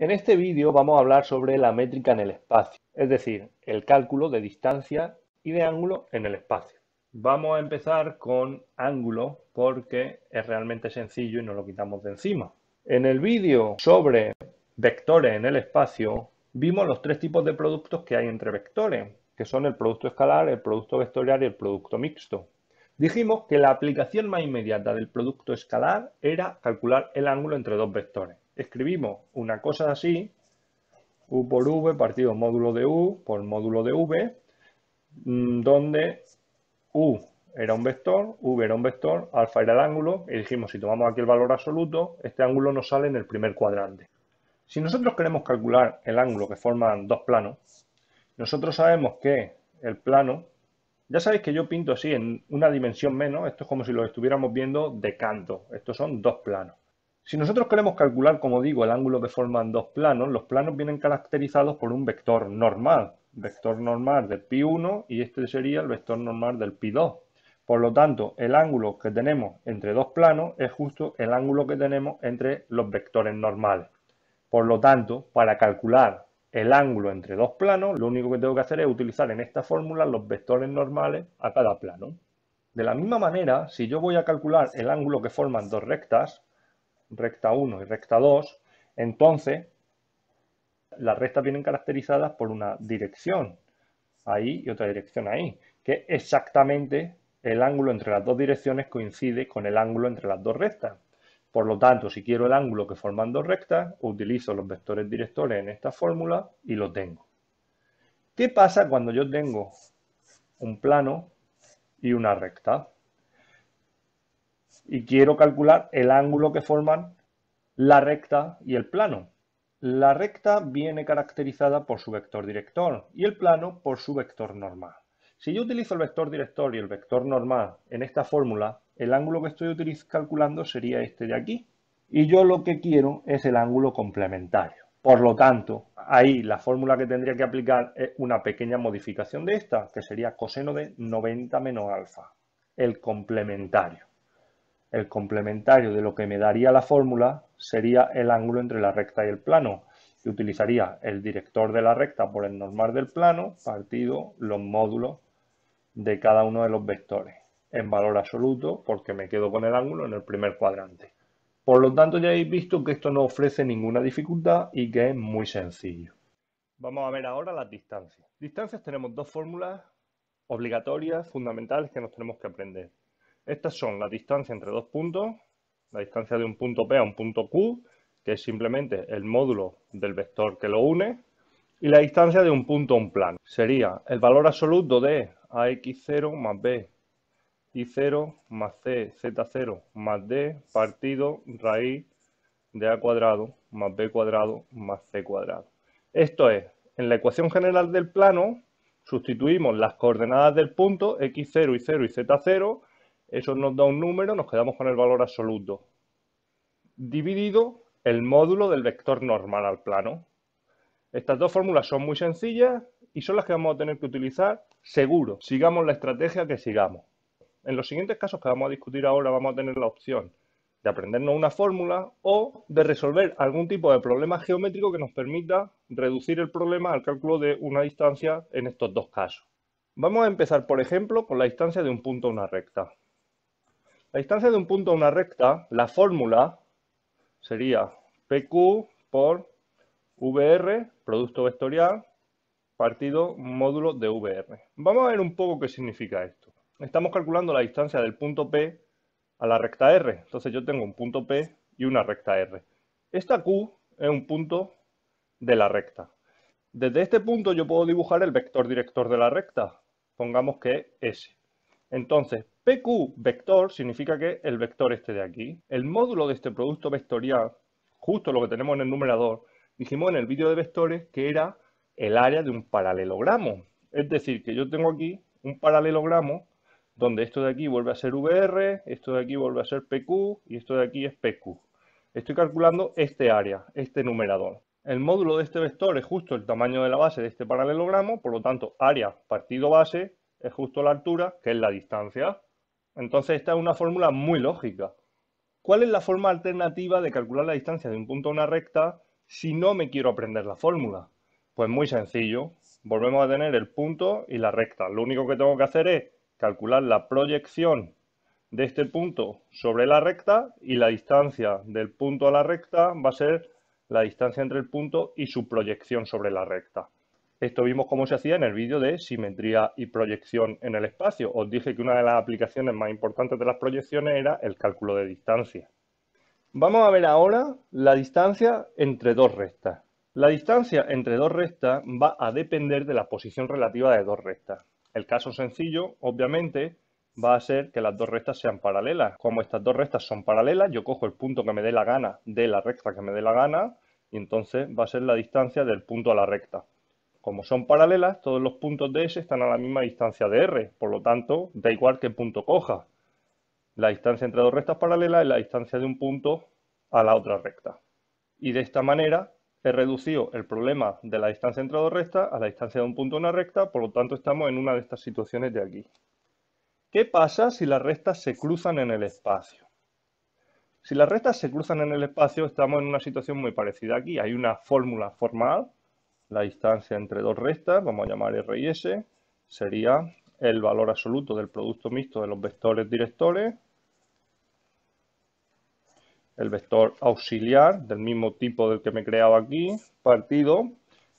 En este vídeo vamos a hablar sobre la métrica en el espacio, es decir, el cálculo de distancia y de ángulo en el espacio. Vamos a empezar con ángulo porque es realmente sencillo y nos lo quitamos de encima. En el vídeo sobre vectores en el espacio vimos los tres tipos de productos que hay entre vectores, que son el producto escalar, el producto vectorial y el producto mixto. Dijimos que la aplicación más inmediata del producto escalar era calcular el ángulo entre dos vectores escribimos una cosa así, u por v partido módulo de u por módulo de v, mm, donde u era un vector, v era un vector, alfa era el ángulo, y dijimos, si tomamos aquí el valor absoluto, este ángulo nos sale en el primer cuadrante. Si nosotros queremos calcular el ángulo que forman dos planos, nosotros sabemos que el plano, ya sabéis que yo pinto así en una dimensión menos, esto es como si lo estuviéramos viendo de canto, estos son dos planos. Si nosotros queremos calcular, como digo, el ángulo que forman dos planos, los planos vienen caracterizados por un vector normal, vector normal del pi1 y este sería el vector normal del pi2. Por lo tanto, el ángulo que tenemos entre dos planos es justo el ángulo que tenemos entre los vectores normales. Por lo tanto, para calcular el ángulo entre dos planos, lo único que tengo que hacer es utilizar en esta fórmula los vectores normales a cada plano. De la misma manera, si yo voy a calcular el ángulo que forman dos rectas, recta 1 y recta 2, entonces las rectas vienen caracterizadas por una dirección ahí y otra dirección ahí, que exactamente el ángulo entre las dos direcciones coincide con el ángulo entre las dos rectas. Por lo tanto, si quiero el ángulo que forman dos rectas, utilizo los vectores directores en esta fórmula y lo tengo. ¿Qué pasa cuando yo tengo un plano y una recta? Y quiero calcular el ángulo que forman la recta y el plano. La recta viene caracterizada por su vector director y el plano por su vector normal. Si yo utilizo el vector director y el vector normal en esta fórmula, el ángulo que estoy calculando sería este de aquí. Y yo lo que quiero es el ángulo complementario. Por lo tanto, ahí la fórmula que tendría que aplicar es una pequeña modificación de esta, que sería coseno de 90 menos alfa, el complementario. El complementario de lo que me daría la fórmula sería el ángulo entre la recta y el plano. Y utilizaría el director de la recta por el normal del plano partido los módulos de cada uno de los vectores en valor absoluto porque me quedo con el ángulo en el primer cuadrante. Por lo tanto ya habéis visto que esto no ofrece ninguna dificultad y que es muy sencillo. Vamos a ver ahora las distancias. Distancias tenemos dos fórmulas obligatorias, fundamentales que nos tenemos que aprender. Estas son la distancia entre dos puntos, la distancia de un punto P a un punto Q, que es simplemente el módulo del vector que lo une, y la distancia de un punto a un plano. Sería el valor absoluto de AX0 más B y 0 más C, Z0 más D partido raíz de A cuadrado más B cuadrado más C cuadrado. Esto es, en la ecuación general del plano, sustituimos las coordenadas del punto X0 y 0 y Z0 eso nos da un número, nos quedamos con el valor absoluto. Dividido el módulo del vector normal al plano. Estas dos fórmulas son muy sencillas y son las que vamos a tener que utilizar seguro, sigamos la estrategia que sigamos. En los siguientes casos que vamos a discutir ahora vamos a tener la opción de aprendernos una fórmula o de resolver algún tipo de problema geométrico que nos permita reducir el problema al cálculo de una distancia en estos dos casos. Vamos a empezar, por ejemplo, con la distancia de un punto a una recta. La distancia de un punto a una recta, la fórmula sería PQ por VR, producto vectorial, partido módulo de VR. Vamos a ver un poco qué significa esto. Estamos calculando la distancia del punto P a la recta R. Entonces yo tengo un punto P y una recta R. Esta Q es un punto de la recta. Desde este punto yo puedo dibujar el vector director de la recta. Pongamos que es S. Entonces, PQ vector significa que el vector esté de aquí. El módulo de este producto vectorial, justo lo que tenemos en el numerador, dijimos en el vídeo de vectores que era el área de un paralelogramo. Es decir, que yo tengo aquí un paralelogramo donde esto de aquí vuelve a ser VR, esto de aquí vuelve a ser PQ y esto de aquí es PQ. Estoy calculando este área, este numerador. El módulo de este vector es justo el tamaño de la base de este paralelogramo, por lo tanto, área partido base es justo la altura, que es la distancia. Entonces esta es una fórmula muy lógica. ¿Cuál es la forma alternativa de calcular la distancia de un punto a una recta si no me quiero aprender la fórmula? Pues muy sencillo, volvemos a tener el punto y la recta. Lo único que tengo que hacer es calcular la proyección de este punto sobre la recta y la distancia del punto a la recta va a ser la distancia entre el punto y su proyección sobre la recta. Esto vimos cómo se hacía en el vídeo de simetría y proyección en el espacio. Os dije que una de las aplicaciones más importantes de las proyecciones era el cálculo de distancia. Vamos a ver ahora la distancia entre dos rectas. La distancia entre dos rectas va a depender de la posición relativa de dos rectas. El caso sencillo, obviamente, va a ser que las dos rectas sean paralelas. Como estas dos rectas son paralelas, yo cojo el punto que me dé la gana de la recta que me dé la gana y entonces va a ser la distancia del punto a la recta. Como son paralelas, todos los puntos de S están a la misma distancia de R, por lo tanto, da igual qué punto coja. La distancia entre dos rectas paralelas es la distancia de un punto a la otra recta. Y de esta manera he reducido el problema de la distancia entre dos rectas a la distancia de un punto a una recta, por lo tanto estamos en una de estas situaciones de aquí. ¿Qué pasa si las rectas se cruzan en el espacio? Si las rectas se cruzan en el espacio, estamos en una situación muy parecida aquí. Hay una fórmula formal la distancia entre dos rectas, vamos a llamar R y S, sería el valor absoluto del producto mixto de los vectores directores, el vector auxiliar del mismo tipo del que me he creado aquí, partido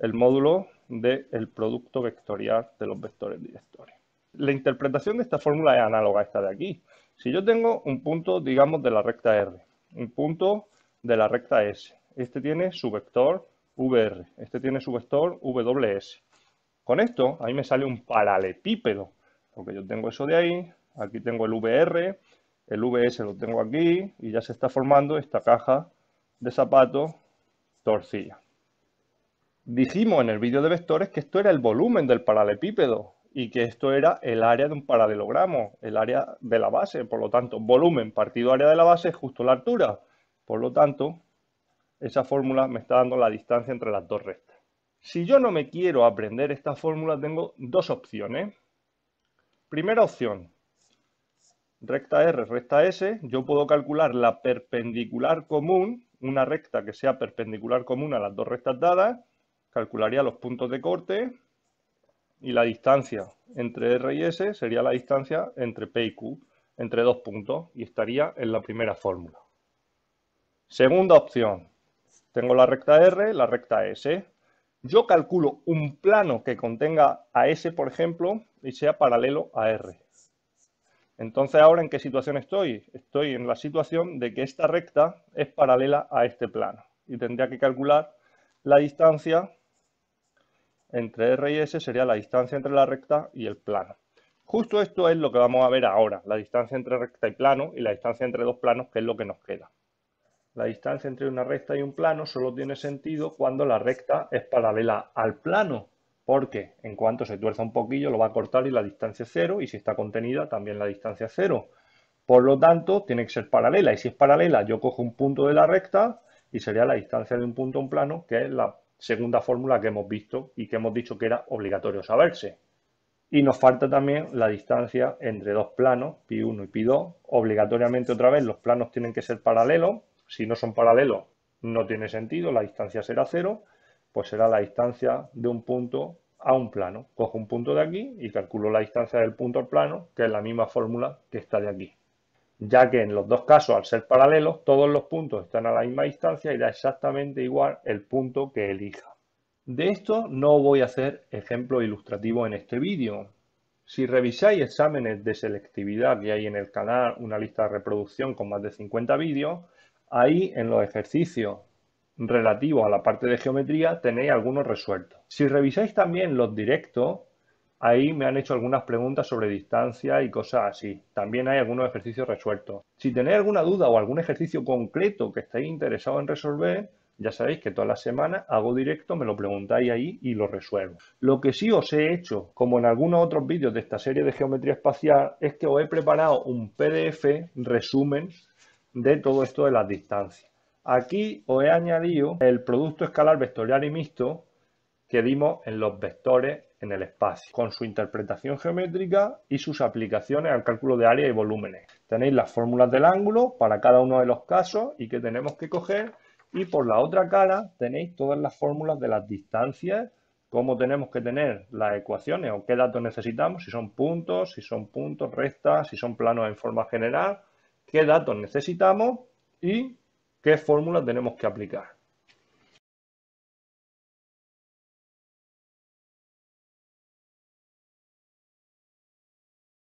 el módulo del producto vectorial de los vectores directores. La interpretación de esta fórmula es análoga a esta de aquí. Si yo tengo un punto, digamos, de la recta R, un punto de la recta S, este tiene su vector VR. Este tiene su vector WS. Con esto, ahí me sale un paralelepípedo, porque yo tengo eso de ahí, aquí tengo el VR, el VS lo tengo aquí y ya se está formando esta caja de zapatos torcida. Dijimos en el vídeo de vectores que esto era el volumen del paralelepípedo y que esto era el área de un paralelogramo, el área de la base. Por lo tanto, volumen partido área de la base es justo la altura. Por lo tanto, esa fórmula me está dando la distancia entre las dos rectas. Si yo no me quiero aprender esta fórmula, tengo dos opciones. Primera opción, recta R, recta S, yo puedo calcular la perpendicular común, una recta que sea perpendicular común a las dos rectas dadas, calcularía los puntos de corte y la distancia entre R y S sería la distancia entre P y Q, entre dos puntos, y estaría en la primera fórmula. Segunda opción, tengo la recta R, la recta S. Yo calculo un plano que contenga a S, por ejemplo, y sea paralelo a R. Entonces, ¿ahora en qué situación estoy? Estoy en la situación de que esta recta es paralela a este plano. Y tendría que calcular la distancia entre R y S, sería la distancia entre la recta y el plano. Justo esto es lo que vamos a ver ahora, la distancia entre recta y plano y la distancia entre dos planos, que es lo que nos queda. La distancia entre una recta y un plano solo tiene sentido cuando la recta es paralela al plano, porque en cuanto se tuerza un poquillo lo va a cortar y la distancia es cero, y si está contenida también la distancia es cero. Por lo tanto, tiene que ser paralela, y si es paralela yo cojo un punto de la recta y sería la distancia de un punto a un plano, que es la segunda fórmula que hemos visto y que hemos dicho que era obligatorio saberse. Y nos falta también la distancia entre dos planos, pi1 y pi2. Obligatoriamente otra vez los planos tienen que ser paralelos, si no son paralelos, no tiene sentido, la distancia será cero, pues será la distancia de un punto a un plano. Cojo un punto de aquí y calculo la distancia del punto al plano, que es la misma fórmula que está de aquí. Ya que en los dos casos, al ser paralelos, todos los puntos están a la misma distancia y da exactamente igual el punto que elija. De esto no voy a hacer ejemplo ilustrativo en este vídeo. Si revisáis exámenes de selectividad que hay en el canal, una lista de reproducción con más de 50 vídeos, Ahí en los ejercicios relativos a la parte de geometría tenéis algunos resueltos. Si revisáis también los directos, ahí me han hecho algunas preguntas sobre distancia y cosas así. También hay algunos ejercicios resueltos. Si tenéis alguna duda o algún ejercicio concreto que estéis interesados en resolver, ya sabéis que todas las semanas hago directo, me lo preguntáis ahí y lo resuelvo. Lo que sí os he hecho, como en algunos otros vídeos de esta serie de geometría espacial, es que os he preparado un PDF resumen de todo esto de las distancias. Aquí os he añadido el producto escalar vectorial y mixto que dimos en los vectores en el espacio, con su interpretación geométrica y sus aplicaciones al cálculo de área y volúmenes. Tenéis las fórmulas del ángulo para cada uno de los casos y que tenemos que coger Y por la otra cara tenéis todas las fórmulas de las distancias, cómo tenemos que tener las ecuaciones o qué datos necesitamos, si son puntos, si son puntos, rectas, si son planos en forma general, qué datos necesitamos y qué fórmulas tenemos que aplicar.